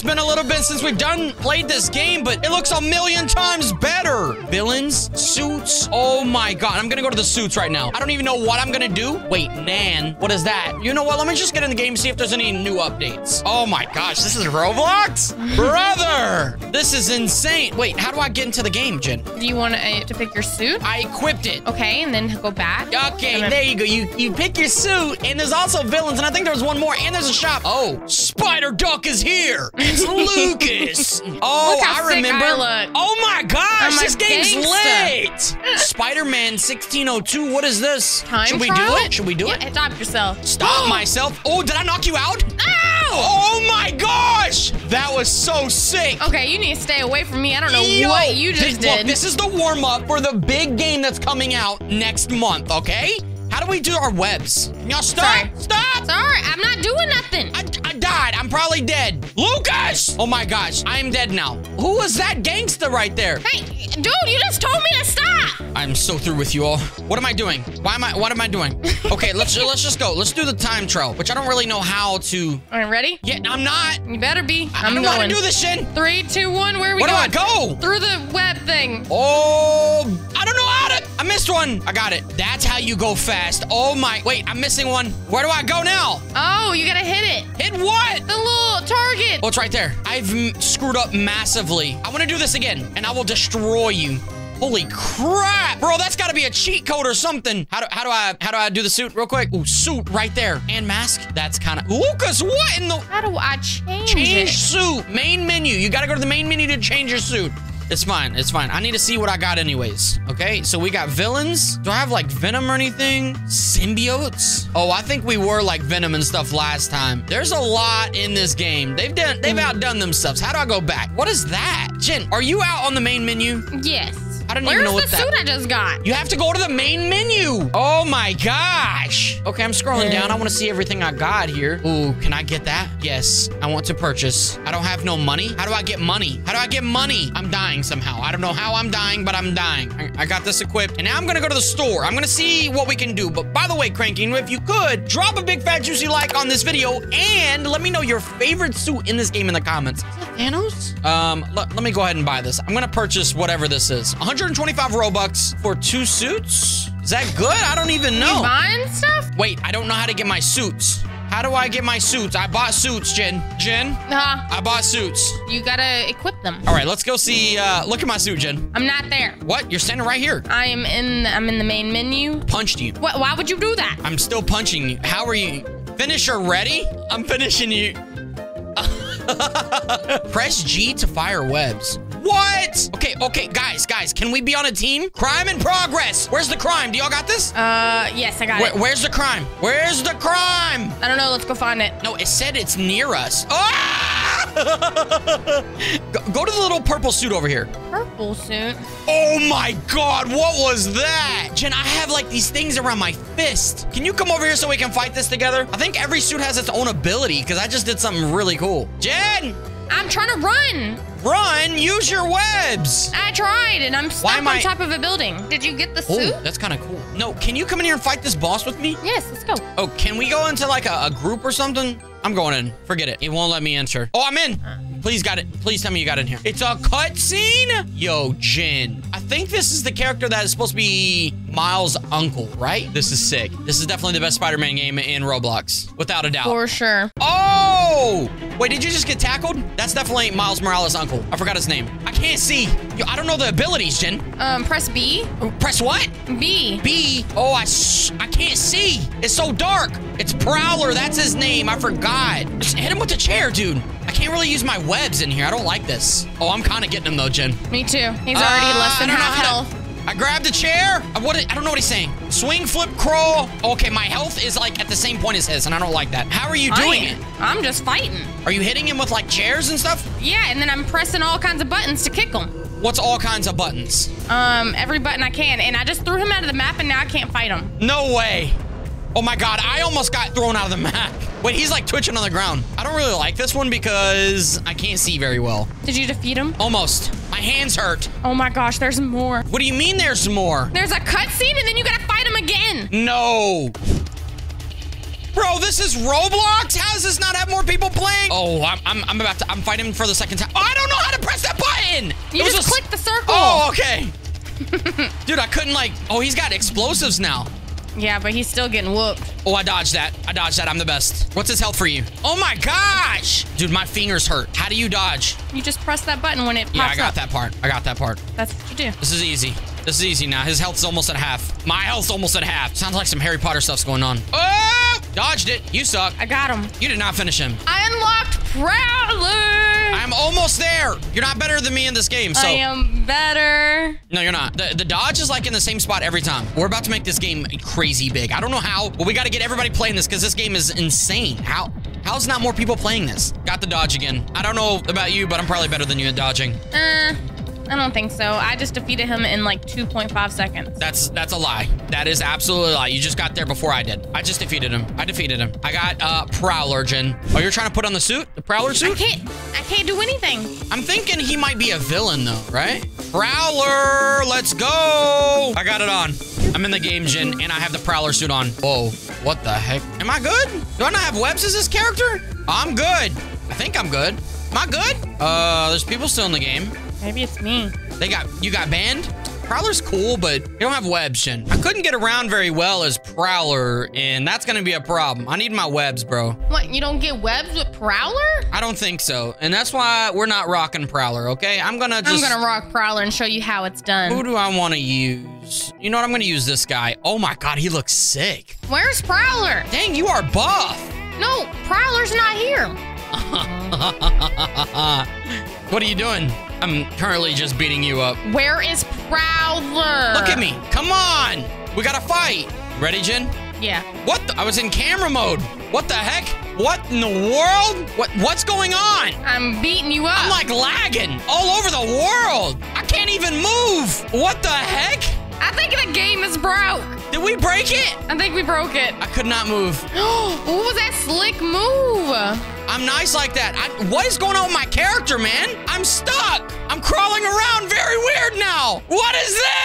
It's been a little bit since we've done played this game, but it looks a million times better. Villains, suits. Oh my god. I'm gonna go to the suits right now. I don't even know what I'm gonna do. Wait, Nan. What is that? You know what? Let me just get in the game see if there's any new updates. Oh my gosh, this is Roblox? Brother! This is insane. Wait, how do I get into the game, Jen? Do you want uh, to pick your suit? I equipped it. Okay, and then go back. Okay, there you go. You you pick your suit, and there's also villains, and I think there's one more, and there's a shop. Oh, Spider Duck is here. It's Lucas. Oh, Look how I sick remember. I look. Oh my gosh, I'm this game's gangsta. lit. Spider-Man 1602. What is this? Time Should we trial? do it? Should we do yeah, it? Stop yourself. Stop oh! myself. Oh, did I knock you out? Ow! Oh my gosh, that was so sick. Okay, you need to stay away from me. I don't know Yo, what you this, just look, did. this is the warm up for the big game that's coming out next month, okay? How do we do our webs? Y'all stop! Sorry. Stop! Sorry, I'm not doing nothing. I, I died. I'm probably dead. Lucas! Oh my gosh, I am dead now. Who was that gangster right there? Hey, dude, you just told me to stop. I'm so through with you all. What am I doing? Why am I? What am I doing? Okay, let's let's just go. Let's do the time trial, which I don't really know how to. All right, ready? Yeah, I'm not. You better be. I I'm don't know how to do this shit. Three, two, one. Where are we Where do I go? Through the web thing. Oh, missed one. I got it. That's how you go fast. Oh my. Wait, I'm missing one. Where do I go now? Oh, you gotta hit it. Hit what? The little target. Oh, it's right there. I've screwed up massively. I want to do this again, and I will destroy you. Holy crap, bro! That's got to be a cheat code or something. How do how do I how do I do the suit real quick? Ooh, suit right there and mask. That's kind of Lucas. What in the How do I change, change it? suit? Main menu. You got to go to the main menu to change your suit. It's fine. It's fine. I need to see what I got anyways. Okay, so we got villains. Do I have like Venom or anything? Symbiotes? Oh, I think we were like Venom and stuff last time. There's a lot in this game. They've done they've mm. outdone themselves. How do I go back? What is that? Jen, are you out on the main menu? Yes. I don't Where's even know the what that- suit I just got? You have to go to the main menu. Oh my gosh. Okay, I'm scrolling down. I want to see everything I got here. Ooh, can I get that? Yes, I want to purchase. I don't have no money. How do I get money? How do I get money? I'm dying somehow. I don't know how I'm dying, but I'm dying. I, I got this equipped, and now I'm gonna go to the store. I'm gonna see what we can do. But by the way, Cranking, if you could, drop a big fat juicy like on this video, and let me know your favorite suit in this game in the comments. Thanos? Um, let, let me go ahead and buy this. I'm gonna purchase whatever this is. 125 Robux for two suits? Is that good? I don't even You know. buying stuff? Wait, I don't know how to get my suits. How do I get my suits? I bought suits, Jen. Jen, Nah, I bought suits. you gotta equip them. All right, let's go see. Uh, look at my suit, Jen. I'm not there. What? You're standing right here. I am in. I'm in the main menu. Punched you. What? Why would you do that? I'm still punching you. How are you? Finisher ready? I'm finishing you. Press G to fire webs. What? Okay, okay, guys, guys, can we be on a team? Crime in progress. Where's the crime? Do y'all got this? Uh, yes, I got Where, it. where's the crime? Where's the crime? I don't know. Let's go find it. No, it said it's near us. Ah! go, go to the little purple suit over here. Purple suit. Oh my god, what was that? Jen, I have like these things around my fist. Can you come over here so we can fight this together? I think every suit has its own ability because I just did something really cool. Jen, I'm trying to run. Run, use your webs. I tried, and I'm stuck on I- top of a building. Did you get the Oh, suit? that's kind of cool. No, can you come in here and fight this boss with me? Yes, let's go. Oh, can we go into like a, a group or something? I'm going in. Forget it. It won't let me enter. Oh, I'm in. Please got it. Please tell me you got in here. It's a cutscene? Yo, Jen. I think this is the character that is supposed to be Miles' uncle, right? This is sick. This is definitely the best Spider-Man game in Roblox, without a doubt. For sure. Oh! Wait, did you just get tackled? That's definitely Miles Morales' uncle. I forgot his name. I can't see. Yo, I don't know the abilities, Jen. Um, press B. Press what? B. B. Oh, I, I can't see. It's so dark. It's Prowler. That's his name. I forgot. Just hit him with the chair, dude. I can't really use my webs in here. I don't like this. Oh, I'm kind of getting him though, Jen. Me too. He's already Uh, less than I don't know half health. I grabbed a chair. I, what, I don't know what he's saying. Swing, flip, crawl. Okay, my health is like at the same point as his, and I don't like that. How are you doing it? I'm just fighting. Are you hitting him with like chairs and stuff? Yeah, and then I'm pressing all kinds of buttons to kick him. What's all kinds of buttons? Um, every button I can, and I just threw him out of the map, and now I can't fight him. No way. Oh my god, I almost got thrown out of the map. Wait, he's like twitching on the ground. I don't really like this one because I can't see very well. Did you defeat him? Almost. My hands hurt. Oh my gosh, there's more. What do you mean there's more? There's a cutscene, and then you gotta fight him again. No. Bro, this is Roblox? How does this not have more people playing? Oh, I'm, I'm, I'm about to, I'm fighting for the second time. Oh, I don't know how to press that button. You It just click the circle. Oh, okay. Dude, I couldn't like, oh, he's got explosives now. Yeah, but he's still getting whooped. Oh, I dodged that. I dodged that. I'm the best. What's his health for you? Oh my gosh. Dude, my fingers hurt. How do you dodge? You just press that button when it pops Yeah, I got up. that part. I got that part. That's what you do. This is easy. This is easy now. His health's almost at half. My health's almost at half. Sounds like some Harry Potter stuff's going on. Oh! Dodged it. You suck. I got him. You did not finish him. I unlocked Prowler. I'm almost there. You're not better than me in this game, so. I am better. No, you're not. The, the dodge is like in the same spot every time. We're about to make this game crazy big. I don't know how, but we got to get everybody playing this because this game is insane. How? How's not more people playing this? Got the dodge again. I don't know about you, but I'm probably better than you at dodging. Uh, I don't think so. I just defeated him in like 2.5 seconds. That's that's a lie. That is absolutely a lie. You just got there before I did. I just defeated him. I defeated him. I got uh Prowler, Jen. Oh, you're trying to put on the suit? The Prowler suit? I can't. I can't do anything. I'm thinking he might be a villain though, right? Prowler, let's go. I got it on. I'm in the game, Jen, and I have the Prowler suit on. Whoa, what the heck? Am I good? Do I not have webs as this character? I'm good. I think I'm good. Am I good? Uh, there's people still in the game. Maybe it's me. They got you got banned. Prowler's cool, but you don't have webs, Jen. I couldn't get around very well as Prowler, and that's gonna be a problem. I need my webs, bro. What? You don't get webs with Prowler? I don't think so, and that's why we're not rocking Prowler. Okay, I'm gonna just. I'm gonna rock Prowler and show you how it's done. Who do I want to use? You know what? I'm going to use this guy. Oh my god, he looks sick. Where's Prowler? Dang, you are buff. No, Prowler's not here. what are you doing? I'm currently just beating you up. Where is Prowler? Look at me. Come on. We got to fight. Ready, Jen? Yeah. What? The? I was in camera mode. What the heck? What in the world? What? What's going on? I'm beating you up. I'm like lagging all over the world. I can't even move. What the heck? I think the game is broke. Did we break it? I think we broke it. I could not move. what was that slick move? I'm nice like that. I, what is going on with my character, man? I'm stuck. I'm crawling around very weird now. What is this?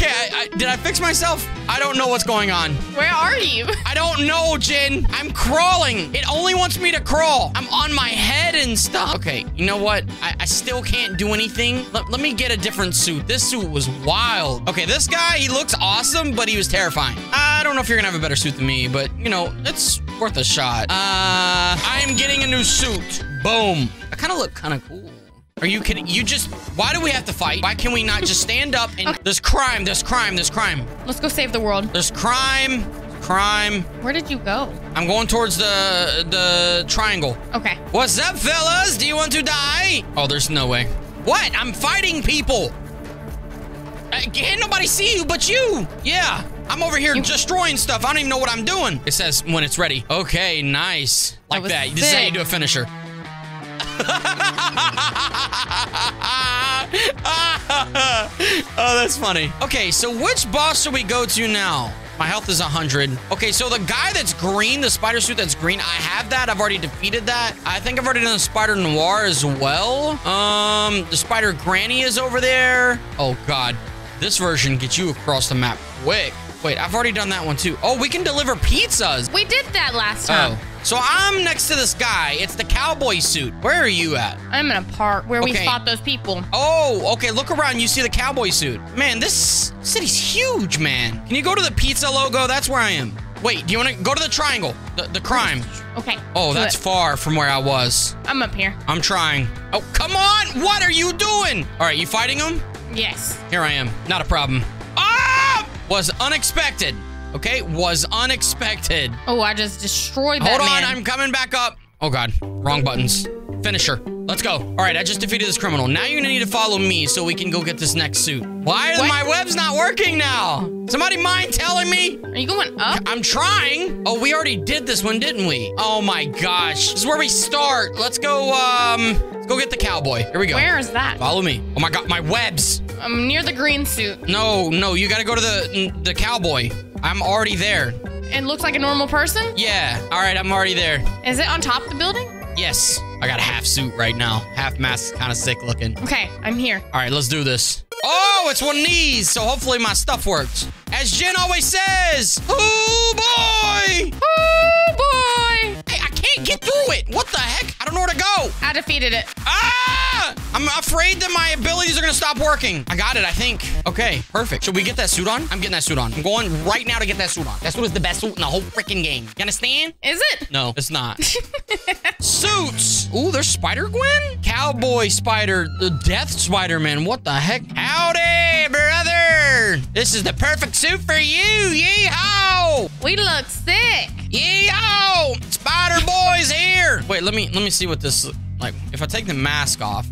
Okay, I, I, did I fix myself? I don't know what's going on. Where are you? I don't know, Jen. I'm crawling. It only wants me to crawl. I'm on my head and stuff. Okay, you know what? I, I still can't do anything. Let, let me get a different suit. This suit was wild. Okay, this guy, he looks awesome, but he was terrifying. I don't know if you're gonna have a better suit than me, but you know, it's worth a shot. Uh, I am getting a new suit. Boom. I kind of look kind of cool. Are you kidding? You just, why do we have to fight? Why can we not just stand up and there's crime, there's crime, there's crime. Let's go save the world. There's crime, crime. Where did you go? I'm going towards the the triangle. Okay. What's up, fellas? Do you want to die? Oh, there's no way. What? I'm fighting people. Uh, can't nobody see you but you. Yeah. I'm over here destroying stuff. I don't even know what I'm doing. It says when it's ready. Okay, nice. Like that. This is how you do a finisher. oh, that's funny. Okay, so which boss should we go to now? My health is 100. Okay, so the guy that's green, the spider suit that's green, I have that. I've already defeated that. I think I've already done the spider noir as well. Um, the spider granny is over there. Oh, God. This version gets you across the map quick. Wait, I've already done that one too. Oh, we can deliver pizzas. We did that last time. Oh, so I'm next to this guy. It's the cowboy suit. Where are you at? I'm in a park where we Okay. fought those people. Oh, okay. Look around. You see the cowboy suit. Man, this city's huge, man. Can you go to the pizza logo? That's where I am. Wait, do you want to go to the triangle? The, the crime. Okay. Oh, that's it. far from where I was. I'm up here. I'm trying. Oh, come on. What are you doing? All right, you fighting him? Yes. Here I am. Not a problem. Ah! Was unexpected. Okay, was unexpected. Oh, I just destroyed that Hold on, man. I'm coming back up. Oh god, wrong buttons. Finisher. Let's go. All right, I just defeated this criminal. Now you're gonna need to follow me so we can go get this next suit. Why are What? my webs not working now? Somebody mind telling me? Are you going up? I'm trying. Oh, we already did this one, didn't we? Oh my gosh. This is where we start. Let's go, um, let's go get the cowboy. Here we go. Where is that? Follow me. Oh my god, my webs. I'm near the green suit. No, no, you gotta go to the the cowboy. I'm already there. It looks like a normal person. Yeah. All right, I'm already there. Is it on top of the building? Yes. I got a half suit right now. Half mask, kind of sick looking. Okay, I'm here. All right, let's do this. Oh, it's one of these, so hopefully my stuff works. As Jen always says, oh boy! Oh get through it. What the heck? I don't know where to go. I defeated it. Ah! I'm afraid that my abilities are gonna stop working. I got it, I think. Okay, perfect. Should we get that suit on? I'm getting that suit on. I'm going right now to get that suit on. That suit is the best suit in the whole freaking game. You understand? Is it? No, it's not. Suits. Ooh, there's Spider-Gwen? Cowboy Spider, the Death Spider-Man. What the heck? Howdy, brother. This is the perfect suit for you. Yeehaw! We look sick. Yeehaw! Spider Boy's here. Wait, let me let me see what this like. If I take the mask off,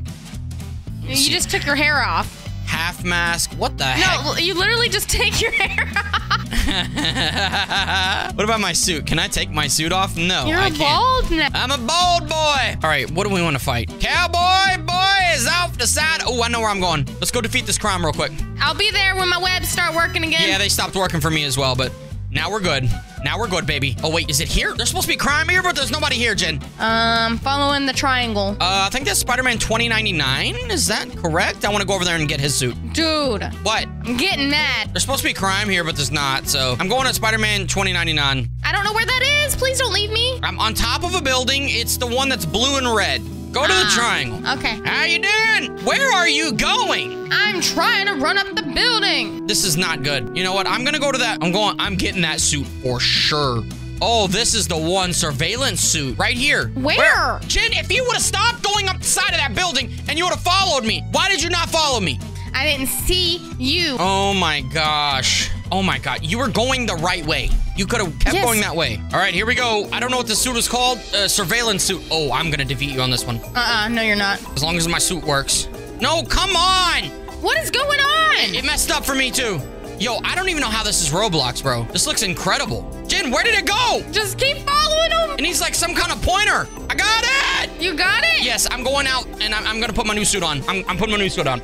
You just took your hair off. half mask. What the heck? No, you literally just take your hair off. what about my suit? Can I take my suit off? No, You're I bald now. I'm a bald boy. All right, what do we want to fight? Cowboy boy is off the side. Oh, I know where I'm going. Let's go defeat this crime real quick. I'll be there when my webs start working again. Yeah, they stopped working for me as well, but now we're good. Now we're good, baby. Oh, wait, is it here? There's supposed to be crime here, but there's nobody here, Jen. um, following the triangle. Uh, I think that's Spider-Man 2099. Is that correct? I want to go over there and get his suit. Dude, What? I'm getting mad. There's supposed to be crime here, but there's not. So I'm going to Spider-Man 2099. I don't know where that is. Please don't leave me. I'm on top of a building. It's the one that's blue and red. Go to the Ah, triangle. Okay. How you doing? Where are you going? I'm trying to run up the building. This is not good. You know what? I'm gonna go to that. I'm going. I'm getting that suit for sure. Oh, this is the one surveillance suit right here. Where? Jen, if you would have stopped going up the side of that building and you would have followed me, why did you not follow me? I didn't see you. Oh my gosh. Oh my god. You were going the right way. You could have kept Yes. going that way. All right, here we go. I don't know what the suit is called. Uh, surveillance suit. Oh, I'm gonna defeat you on this one. Uh-uh, no you're not. As long as my suit works. No, come on. What is going on? It messed up for me too. Yo, I don't even know how this is Roblox, bro. This looks incredible. Jen, where did it go? Just keep following him. It needs like some kind of pointer. I got it. You got it? Yes, I'm going out and I'm, I'm gonna put my new suit on. I'm, I'm putting my new suit on.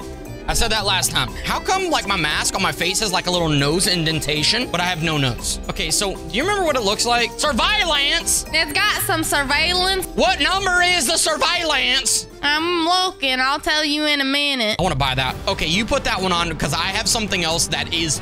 I said that last time. How come like my mask on my face has like a little nose indentation, but I have no nose? Okay, so do you remember what it looks like? Surveillance. It's got some surveillance. What number is the surveillance? I'm looking. I'll tell you in a minute. I want to buy that. Okay, you put that one on because I have something else that is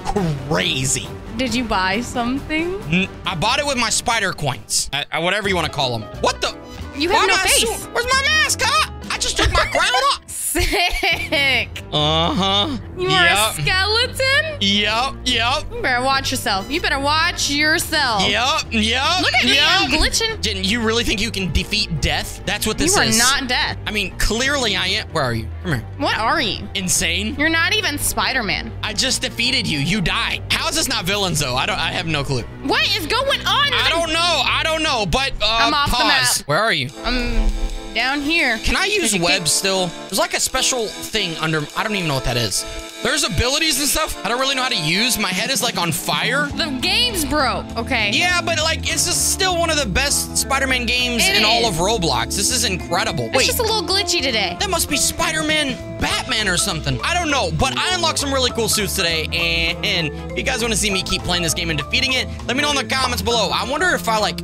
crazy. Did you buy something? N- I bought it with my spider coins, uh, uh, whatever you want to call them. What the? You have Why no face. so- Where's my mask? Huh? I just took my crown off. Sick. Uh huh. You yep. are a skeleton? Yep. Yep. You better watch yourself. You better watch yourself. Yep. Yep. Look at me. yep. I'm glitching. Jen, you really think you can defeat death? That's what this You are is. not death. I mean, clearly I am. Where are you? Come here. What are you? Insane. You're not even Spider-Man. I just defeated you. You died. How is this not villains though? I don't. I have no clue. What is going on? I don't know. I don't know. But uh, I'm off the map. Where are you? I'm down here. Can I use web still? There's like a special thing under. I don't even know what that is. There's abilities and stuff. I don't really know how to use. My head is like on fire. The game's broke. Okay. Yeah, but like it's just still one of the best Spider-Man games It in all of. Roblox. This is incredible. It's Wait, just a little glitchy today. that must be Spider-Man, Batman, or something. I don't know, but I unlocked some really cool suits today, and, and if you guys want to see me keep playing this game and defeating it, let me know in the comments below. I wonder if I like,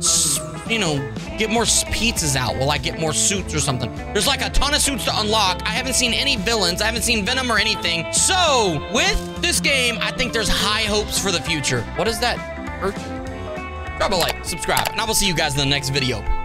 you know, get more pizzas out. Will I get more suits or something? There's like a ton of suits to unlock. I haven't seen any villains. I haven't seen Venom or anything. So with this game, I think there's high hopes for the future. What is that? Drop a like, subscribe, and I will see you guys in the next video.